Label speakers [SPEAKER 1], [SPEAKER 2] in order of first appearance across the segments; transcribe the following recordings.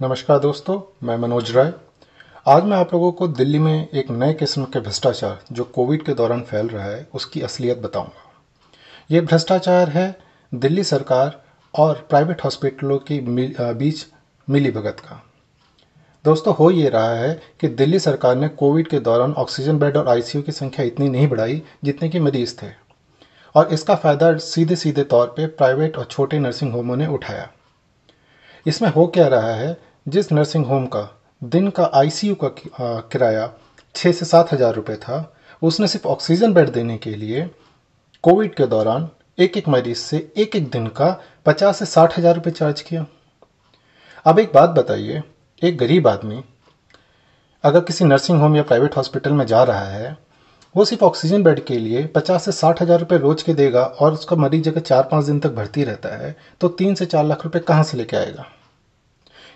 [SPEAKER 1] नमस्कार दोस्तों, मैं मनोज राय। आज मैं आप लोगों को दिल्ली में एक नए किस्म के भ्रष्टाचार जो कोविड के दौरान फैल रहा है, उसकी असलियत बताऊँगा। ये भ्रष्टाचार है दिल्ली सरकार और प्राइवेट हॉस्पिटलों के बीच मिली भगत का। दोस्तों, हो ये रहा है कि दिल्ली सरकार ने कोविड के दौरान ऑक्सीजन बेड और आईसीयू की संख्या इतनी नहीं बढ़ाई जितने कि मरीज़ थे। और इसका फ़ायदा सीधे सीधे तौर पे प्राइवेट और छोटे नर्सिंग होमों ने उठाया। इसमें हो क्या रहा है जिस नर्सिंग होम का, दिन का आईसीयू का किराया छः से सात हज़ार रुपये था, उसने सिर्फ़ ऑक्सीजन बेड देने के लिए कोविड के दौरान एक एक मरीज़ से एक एक दिन का पचास से साठ हज़ार रुपये चार्ज किया। अब एक बात बताइए, एक गरीब आदमी, अगर किसी नर्सिंग होम या प्राइवेट हॉस्पिटल में जा रहा है, वो सिर्फ़ ऑक्सीजन बेड के लिए पचास से साठ हज़ार रुपये रोज के देगा और उसका मरीज़ अगर चार पाँच दिन तक भर्ती रहता है तो तीन से चार लाख रुपये कहाँ से लेके आएगा?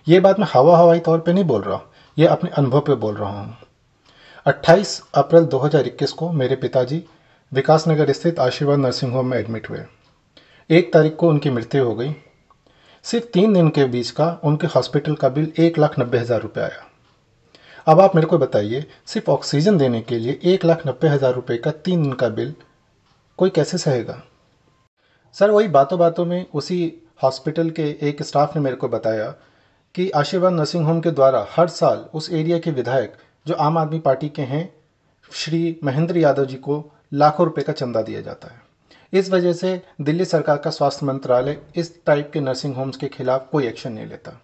[SPEAKER 1] ये बात मैं हवा हवाई तौर पे नहीं बोल रहा हूँ, ये अपने अनुभव पे बोल रहा हूँ। 28 अप्रैल 2021 को मेरे पिताजी विकास नगर स्थित आशीर्वाद नर्सिंग होम में एडमिट हुए। एक तारीख को उनकी मृत्यु हो गई। सिर्फ़ तीन दिन के बीच का उनके हॉस्पिटल का बिल एक लाख नब्बे हज़ार रुपये आया। अब आप मेरे को बताइए, सिर्फ़ ऑक्सीजन देने के लिए एक लाख नब्बे हज़ार रुपये का तीन दिन का बिल कोई कैसे सहेगा? सर, वही बातों बातों में उसी हॉस्पिटल के एक स्टाफ ने मेरे को बताया कि आशीर्वाद नर्सिंग होम के द्वारा हर साल उस एरिया के विधायक, जो आम आदमी पार्टी के हैं, श्री महेंद्र यादव जी को लाखों रुपए का चंदा दिया जाता है। इस वजह से दिल्ली सरकार का स्वास्थ्य मंत्रालय इस टाइप के नर्सिंग होम्स के खिलाफ कोई एक्शन नहीं लेता।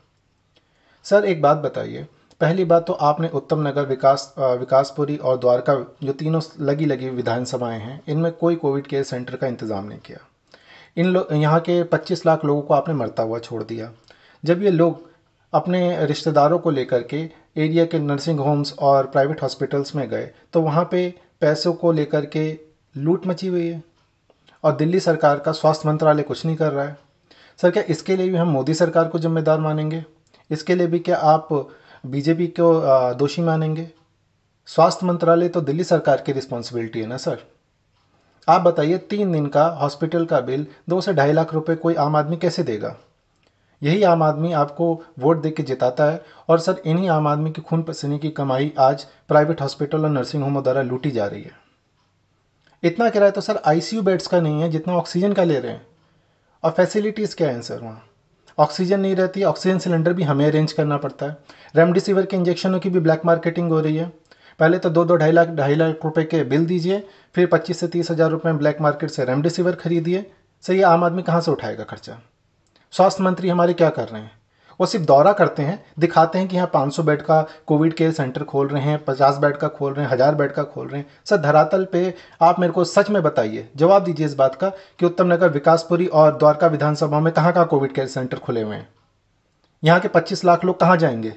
[SPEAKER 1] सर, एक बात बताइए। पहली बात तो आपने उत्तम नगर विकास विकासपुरी और द्वारका, जो तीनों लगी लगी विधानसभाएँ हैं, इनमें कोई कोविड केयर सेंटर का इंतज़ाम नहीं किया। इन लोग यहाँ के 25 लाख लोगों को आपने मरता हुआ छोड़ दिया। जब ये लोग अपने रिश्तेदारों को लेकर के एरिया के नर्सिंग होम्स और प्राइवेट हॉस्पिटल्स में गए तो वहाँ पे पैसों को लेकर के लूट मची हुई है। और दिल्ली सरकार का स्वास्थ्य मंत्रालय कुछ नहीं कर रहा है। सर, क्या इसके लिए भी हम मोदी सरकार को जिम्मेदार मानेंगे? इसके लिए भी क्या आप बीजेपी को दोषी मानेंगे? स्वास्थ्य मंत्रालय तो दिल्ली सरकार की रिस्पॉन्सिबिलिटी है ना, सर? आप बताइए, तीन दिन का हॉस्पिटल का बिल दो से ढाई लाख रुपए कोई आम आदमी कैसे देगा? यही आम आदमी आपको वोट दे के जिताता है और सर, इन्हीं आम आदमी की खून पसीने की कमाई आज प्राइवेट हॉस्पिटल और नर्सिंग होमों द्वारा लूटी जा रही है। इतना किराया तो सर आईसीयू बेड्स का नहीं है, जितना ऑक्सीजन का ले रहे हैं। और फैसिलिटीज़ क्या हैं सर वहाँ? ऑक्सीजन नहीं रहती, ऑक्सीजन सिलेंडर भी हमें अरेंज करना पड़ता है। रेमडेसिविर के इंजेक्शनों की भी ब्लैक मार्केटिंग हो रही है। पहले तो दो दो ढाई लाख ढाई लाख रुपए के बिल दीजिए, फिर पच्चीस से तीस हज़ार रुपये ब्लैक मार्केट से रेमडेसिविर खरीदिए। सर, ये आम आदमी कहाँ से उठाएगा खर्चा? स्वास्थ्य मंत्री हमारे क्या कर रहे हैं? वो सिर्फ़ दौरा करते हैं, दिखाते हैं कि यहाँ 500 बेड का कोविड केयर सेंटर खोल रहे हैं 50 बेड का खोल रहे हैं, हज़ार बेड का खोल रहे हैं। सर, धरातल पे आप मेरे को सच में बताइए, जवाब दीजिए इस बात का कि उत्तम नगर विकासपुरी और द्वारका विधानसभा में कहाँ कहाँ कोविड केयर सेंटर खुले हुए हैं? यहाँ के पच्चीस लाख लोग कहाँ जाएँगे?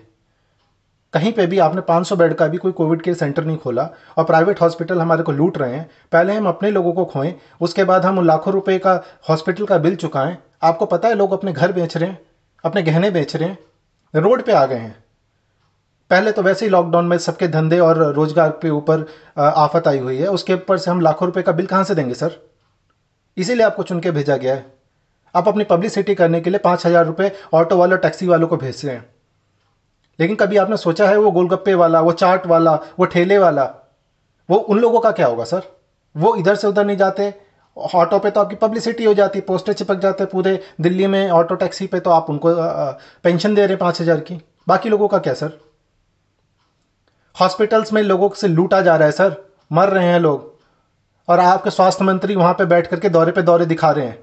[SPEAKER 1] कहीं पे भी आपने 500 बेड का भी कोई कोविड केयर सेंटर नहीं खोला और प्राइवेट हॉस्पिटल हमारे को लूट रहे हैं। पहले हम अपने लोगों को खोएँ, उसके बाद हम लाखों रुपए का हॉस्पिटल का बिल चुकाएँ। आपको पता है लोग अपने घर बेच रहे हैं, अपने गहने बेच रहे हैं, रोड पे आ गए हैं। पहले तो वैसे ही लॉकडाउन में सबके धंधे और रोज़गार के ऊपर आफत आई हुई है। उसके ऊपर से हम लाखों रुपए का बिल कहाँ से देंगे, सर? इसीलिए आपको चुन के भेजा गया है। आप अपनी पब्लिसिटी करने के लिए पाँच हज़ार रुपये ऑटो वालों टैक्सी वालों को भेज रहे हैं। लेकिन कभी आपने सोचा है वो गोलगप्पे वाला, वो चाट वाला, वो ठेले वाला? वो उन लोगों का क्या होगा, सर? वो इधर से उधर नहीं जाते? ऑटो पे तो आपकी पब्लिसिटी हो जाती, पोस्टर चिपक जाते पूरे दिल्ली में, ऑटो टैक्सी पे तो आप उनको पेंशन दे रहे पाँच हज़ार की। बाकी लोगों का क्या, सर? हॉस्पिटल्स में लोगों से लूटा जा रहा है, सर। मर रहे हैं लोग। और आपके स्वास्थ्य मंत्री वहाँ पे बैठ करके दौरे पे दौरे दिखा रहे हैं।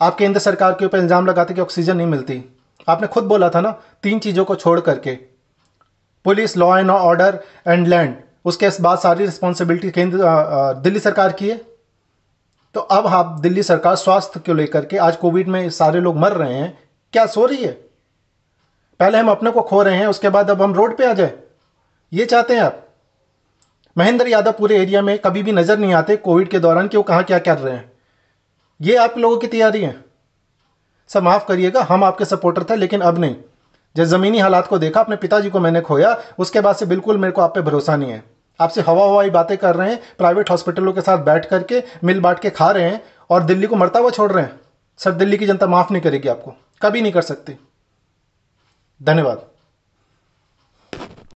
[SPEAKER 1] आप केंद्र सरकार के ऊपर इल्ज़ाम लगाते कि ऑक्सीजन नहीं मिलती। आपने खुद बोला था ना, तीन चीज़ों को छोड़ करके। Police law and order and land उसके बाद सारी रिस्पॉन्सिबिलिटी केंद्र दिल्ली सरकार की है। तो अब आप दिल्ली सरकार स्वास्थ्य को लेकर के, आज कोविड में सारे लोग मर रहे हैं, क्या सो रही है? पहले हम अपने को खो रहे हैं, उसके बाद अब हम रोड पे आ जाए। ये चाहते हैं आप? महेंद्र यादव पूरे एरिया में कभी भी नज़र नहीं आते कोविड के दौरान कि वो कहाँ क्या कर रहे हैं। ये आप लोगों की तैयारी है। सर, माफ़ करिएगा, हम आपके सपोर्टर थे, लेकिन अब नहीं। जब ज़मीनी हालात को देखा, अपने पिताजी को मैंने खोया, उसके बाद से बिल्कुल मेरे को आप पे भरोसा नहीं है। आपसे हवा हवाई बातें कर रहे हैं प्राइवेट हॉस्पिटलों के साथ बैठ करके, मिल बांट के खा रहे हैं, और दिल्ली को मरता हुआ छोड़ रहे हैं। सर, दिल्ली की जनता माफ़ नहीं करेगी आपको, कभी नहीं कर सकती। धन्यवाद।